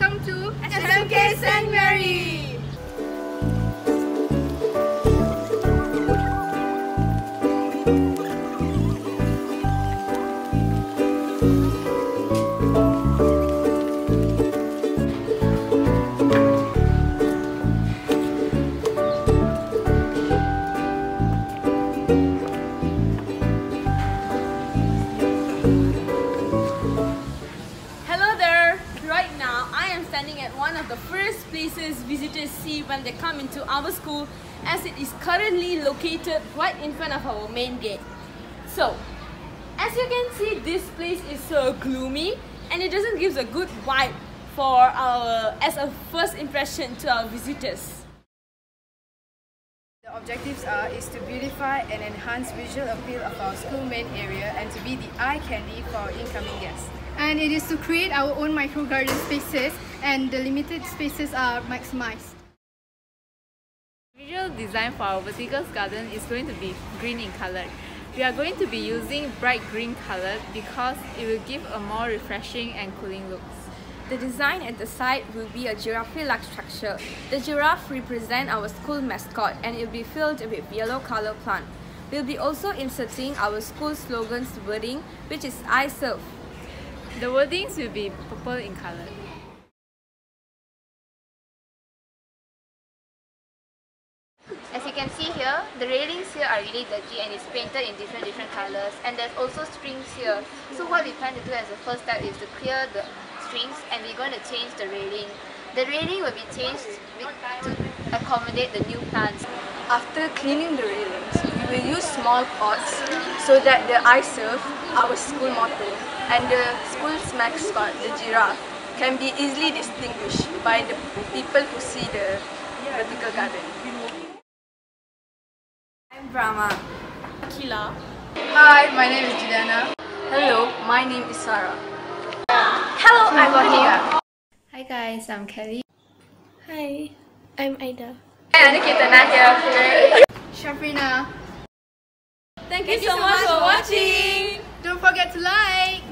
welcome to SMK St. Mary! Thank you. The first places visitors see when they come into our school as it is currently located right in front of our main gate. So, as you can see, this place is so gloomy and it doesn't give a good vibe for our as a first impression to our visitors. The objectives are is to beautify and enhance visual appeal of our school main area and to be the eye candy for our incoming guests. and it is to create our own micro garden spaces and the limited spaces are maximized. Visual design for our vertical garden is going to be green in color. We are going to be using bright green color because it will give a more refreshing and cooling looks. The design at the side will be a giraffe-like structure. The giraffe represent our school mascot and it will be filled with yellow color plant. We'll be also inserting our school slogan's wording which is I serve. The wordings will be purple in color. As you can see here, the railings here are really dirty and it's painted in different different colors and there's also strings here. So what we plan to do as a first step is to clear the strings and we're going to change the railing. The railing will be changed to accommodate the new plants. After cleaning the railings, we will use small pots so that the I serve, our school motto, and the school's mascot, the giraffe, can be easily distinguished by the people who see the vertical garden. I'm Brahma. Kila. Hi, my name is Juliana. Hello, my name is Sarah. Hello, I'm Wahia. Hi guys, I'm Kelly. Hi, I'm Aida. And Nikita Nadia. Shafrina, Thank, you so much for watching! don't forget to like!